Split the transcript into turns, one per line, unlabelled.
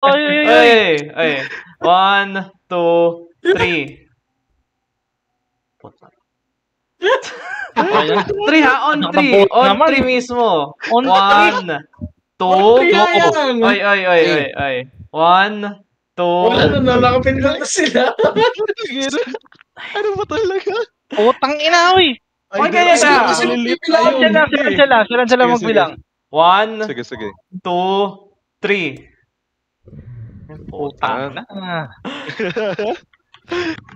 Ay, ay, ay.
Ay, ay. One, two, three. Three ha? On
Ano,
three. On three mismo.
On
One, two,
On three yan.
Ay, ay, ay, ay, ay. One, two,
Wala na, nakakapindot na sila.
ano ba talaga?
Putang ina, uy.
Ay, kaya
tayo.
Sila, sila, sila. Sila, magbilang.
one,
Sige, sige.
two, three.
Putang na.